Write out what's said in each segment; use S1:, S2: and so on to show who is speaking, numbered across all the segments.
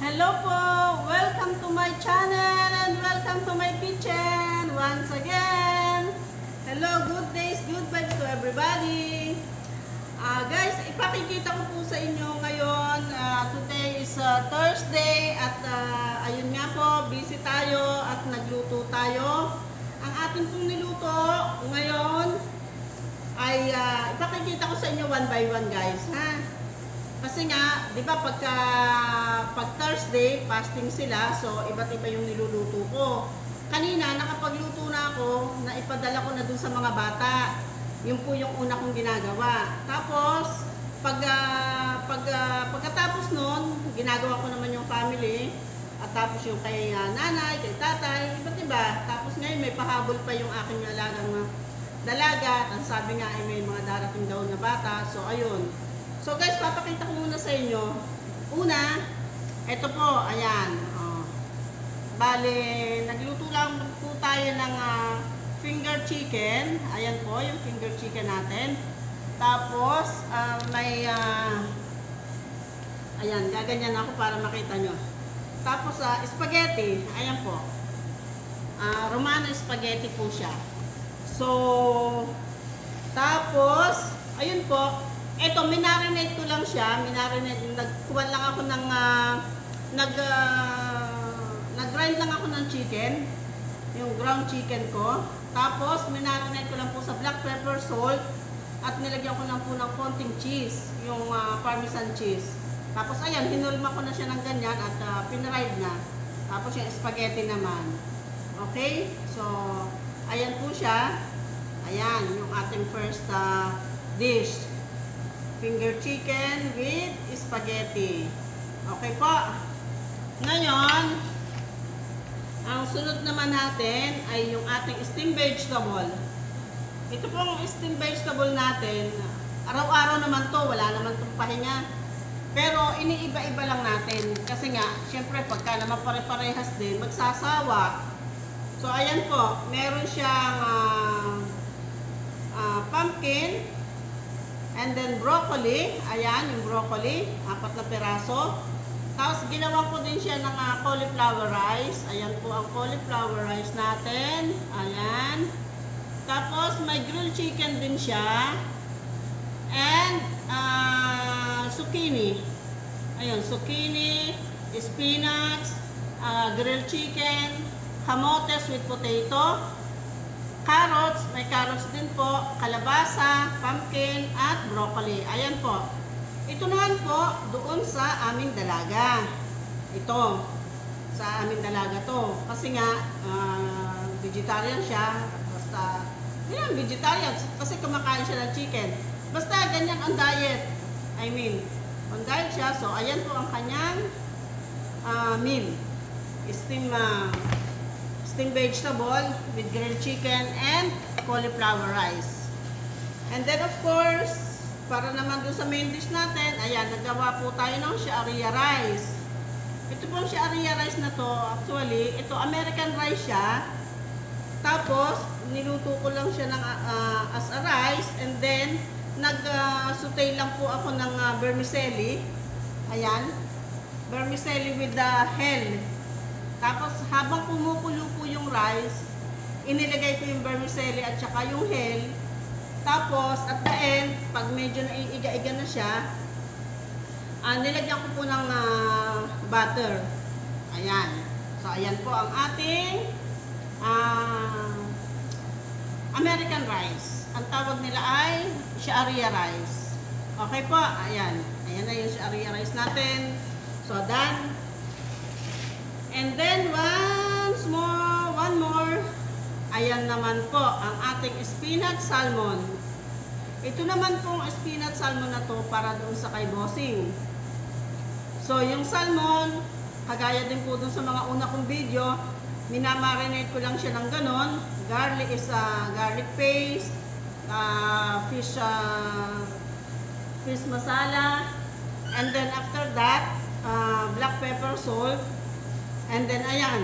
S1: Hello po! Welcome to my channel and welcome to my kitchen once again. Hello, good days, good vibes to everybody. Ah guys, ipakikita ko po sa inyo ngayon. ah, today is ah, Thursday at ah, ayun nga po, busy tayo at nagluto tayo. Ang ating pong niluto ngayon ay ah, ipakikita ko sa inyo one by one guys, ha? Kasi nga, di ba pagka pag Thursday, fasting sila, so iba't iba yung niluluto ko. Kanina, nakapagluto na ako, na ipadala ko na dun sa mga bata. Yun po yung una kong ginagawa. Tapos, pag, ah, pag, ah, pagkatapos nun, ginagawa ko naman yung family. At tapos yung kay ah, nanay, kay tatay, iba't iba. Tapos ngayon, may pahabol pa yung aking alagang dalaga. At sabi nga ay may mga darating daw na bata. So, ayun. So guys, papakita ko muna sa inyo. Una, ito po, ayan. Oh. Bale, nagluto lang po tayo ng ah, finger chicken. Ayan po, yung finger chicken natin. Tapos, ah, may, ah, ayan, gaganyan ako para makita nyo. Tapos, ah, spaghetti. Ayan po. Ah, Romano spaghetti po siya. So, tapos, ayun po, eto, minarinate ko lang siya. Minarinate, nagkuhan lang ako ng, ah, nag, ah, nag-grind lang ako ng chicken. Yung ground chicken ko. Tapos, minarinate ko lang po sa black pepper, salt. At nilagyan ko lang po ng konting cheese. Yung ah, parmesan cheese. Tapos, ayan, hinulma ko na siya ng ganyan at uh, pinride na. Tapos, yung spaghetti naman. Okay? So, ayan po siya. Ayan, yung ating first ah, dish. Finger chicken with spaghetti. Okay po. Ngayon, ang sunod naman natin ay yung ating steamed vegetable. Ito pong steamed vegetable natin, araw-araw naman to, wala naman itong pahinga. Pero iniiba-iba lang natin. Kasi nga, syempre pagka naman pare-parehas din, magsasawa. So ayan po, meron siyang ah, ah, pumpkin, and then broccoli, ayan yung broccoli, apat na peraso. Tapos ginawa ko din siya ng ah, cauliflower rice. Ayan po ang cauliflower rice natin. Ayan. Tapos may grilled chicken din siya. And ah, zucchini. Ayun, zucchini, spinach, ah, grilled chicken, kamotes with potato, carrots, may carrots din po, kalabasa, pumpkin, at broccoli. Ayan po. Ito naman po, doon sa aming dalaga. Ito, sa aming dalaga to. Kasi nga, ah, vegetarian siya. Basta, yan, vegetarian. Kasi kumakain siya ng chicken. Basta, ganyan ang diet. I mean, on diet siya. So, ayan po ang kanyang ah, meal. Steam, ah, steam vegetable with grilled chicken and cauliflower rice. And then, of course, para naman dun sa main dish natin, ayan, nagawa po tayo ng sharia rice. Ito pong sharia rice na to, actually, ito American rice siya. Tapos, niluto ko lang siya ng, ah, as a rice and then, nag-saute lang po ako ng ah, vermicelli. Ayan. Vermicelli with the hell. Tapos, habang kumukulo po yung rice, inilagay ko yung vermicelli at saka yung hell. Tapos, at the end, pag medyo naiiga-iga na siya, ah, nilagyan ko po ng ah, butter. Ayan. So, ayan po ang ating ah, American rice. Ang tawag nila ay sharia rice. Okay po, ayan. Ayan na yung sharia rice natin. So, done. And then, once more, one more, ayan naman po, ang ating spinach salmon. Ito naman pong spinach salmon na to para doon sa kay bossing. So, yung salmon, kagaya din po doon sa mga una kong video, minamarinate ko lang siya ng ganon. Garlic is a garlic paste, uh, fish, uh, fish masala, and then after that, uh, black pepper, salt, and then ayan,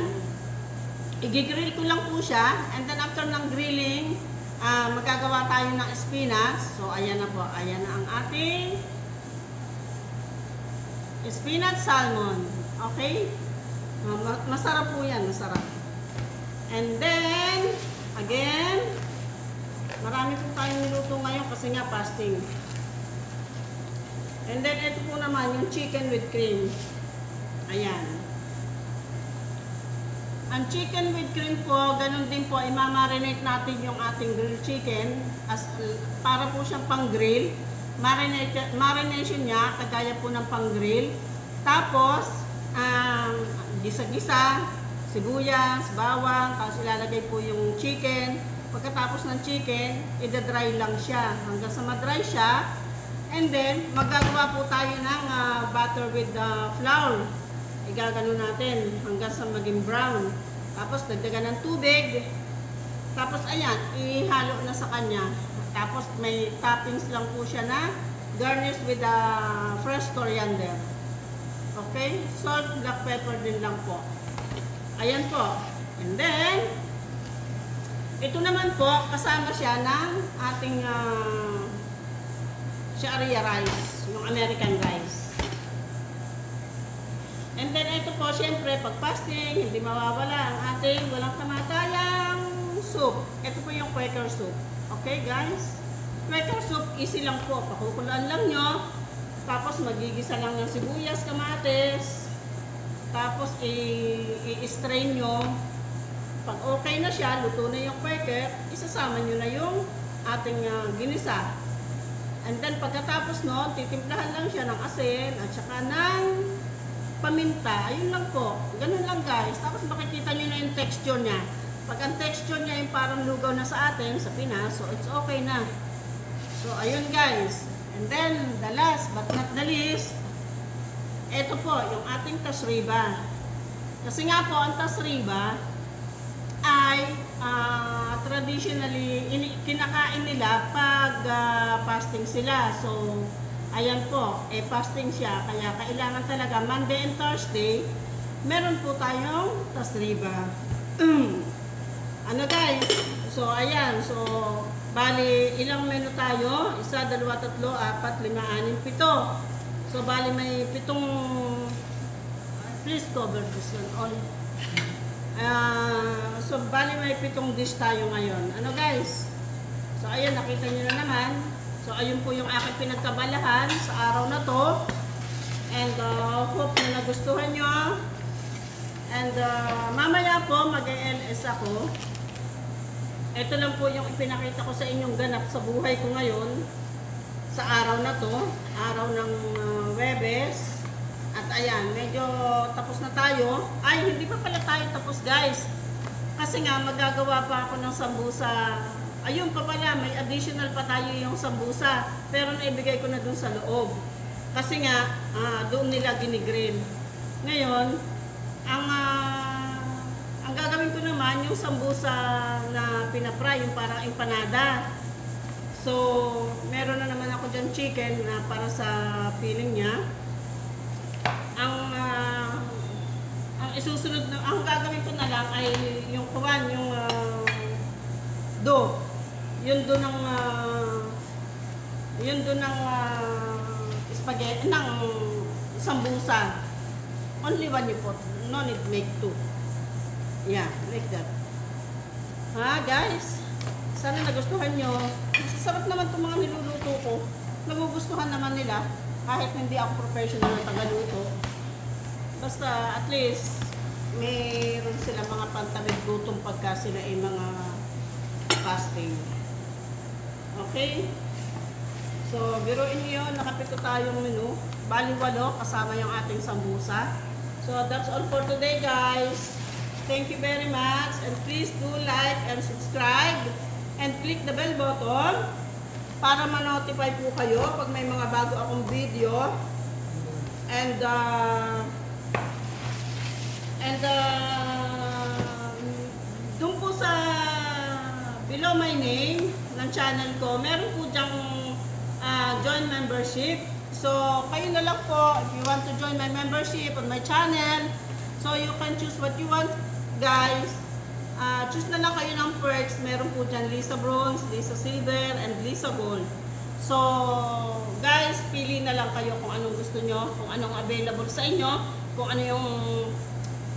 S1: igigrill ko lang po siya, and then after ng grilling, ah magagawa tayo ng spinach. So, ayan na po. Ayan na ang ating spinach salmon. Okay? Ma- masarap po yan, masarap. And then, again, marami po tayong niluto ngayon kasi nga fasting. And then, ito po naman yung chicken with cream. Ayan. Ang chicken with cream po, ganun din po, imamarinate natin yung ating grilled chicken as, para po siyang pang-grill. Marinate, marination niya, kagaya po ng pang-grill. Tapos, um, gisa-gisa, sibuyas, bawang, tapos ilalagay po yung chicken. Pagkatapos ng chicken, ida-dry lang siya. Hanggang sa ma-dry siya, and then, magagawa po tayo ng ah, butter with ah, flour igagano natin hanggang sa maging brown. Tapos dagdagan ng tubig. Tapos ayan, ihalo na sa kanya. Tapos may toppings lang po siya na garnish with the fresh coriander. Okay? Salt, black pepper din lang po. Ayan po. And then, ito naman po, kasama siya ng ating uh, sharia rice, yung American rice. And then ito po, syempre, pag fasting, hindi mawawala ang ating walang kamatayang soup. Ito po yung Quaker soup. Okay, guys? Quaker soup, easy lang po. Pakukulaan lang nyo. Tapos magigisa lang ng sibuyas, kamatis. Tapos i-strain nyo. Pag okay na siya, luto na yung Quaker, isasama nyo na yung ating ah, ginisa. And then pagkatapos no, titimplahan lang siya ng asin at saka ng paminta, ayun lang po. Ganun lang guys. Tapos makikita nyo na yung texture niya. Pag ang texture niya yung parang lugaw na sa atin, sa Pinas, so it's okay na. So ayun guys. And then, the last but not the least, ito po, yung ating tasriba. Kasi nga po, ang tasriba ay ah, traditionally kinakain nila pag ah, fasting sila. So, ayan po, eh fasting siya. Kaya kailangan talaga Monday and Thursday, meron po tayong tasriba. ano guys? So, ayan. So, bali, ilang menu tayo? Isa, dalawa, tatlo, apat, lima, anim, pito. So, bali may pitong... Please cover this one all. Ah, so, bali may pitong dish tayo ngayon. Ano guys? So, ayun, nakita nyo na naman. So, ayun po yung aking pinagkabalahan sa araw na to. And uh, hope na nagustuhan nyo. And uh, mamaya po, mag-LS ako. Ito lang po yung ipinakita ko sa inyong ganap sa buhay ko ngayon. Sa araw na to. Araw ng uh, Webes. At ayan, medyo tapos na tayo. Ay, hindi pa pala tayo tapos guys. Kasi nga, magagawa pa ako ng sambusa. Ayun pa pala, may additional pa tayo yung sambusa. Pero naibigay ko na dun sa loob. Kasi nga, ah, doon nila ginigrill. Ngayon, ang ah, ang gagawin ko naman yung sambusa na pinapry, yung parang empanada. So, meron na naman ako dyan chicken na para sa feeling niya. Ang ah, ang isusunod ang gagawin ko na lang ay yung kuwan, yung ah, do. Yun do ng ah, yun do ng ah, spaghetti ng sambusa. Only one you put. No need make two. Yeah, like that. Ha, guys? Sana nagustuhan nyo. Masasarap naman itong mga niluluto ko. Nagugustuhan naman nila. Kahit hindi ako professional na tagaluto. Basta at least mayroon sila mga pantamid gutom pagka sila ay mga fasting. Okay? So, biruin niyo, nakapito tayong menu. Bali walo, kasama yung ating sambusa. So, that's all for today, guys. Thank you very much. And please do like and subscribe. And click the bell button para ma-notify po kayo pag may mga bago akong video. And, uh, and, uh, below my name ng channel ko, meron po dyang ah, join membership. So, kayo na lang po, if you want to join my membership on my channel, so you can choose what you want, guys. Ah, choose na lang kayo ng perks. Meron po dyan Lisa Bronze, Lisa Silver, and Lisa Gold. So, guys, pili na lang kayo kung anong gusto nyo, kung anong available sa inyo. kung ano yung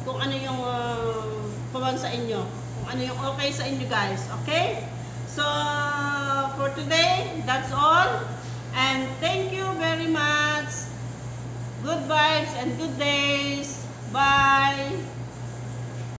S1: kung ano yung uh, sa inyo. Kung ano yung okay sa inyo guys. Okay? So, for today, that's all. And thank you very much. Good vibes and good days. Bye.